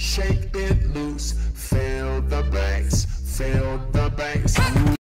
shake it loose, fill the banks, fill the banks.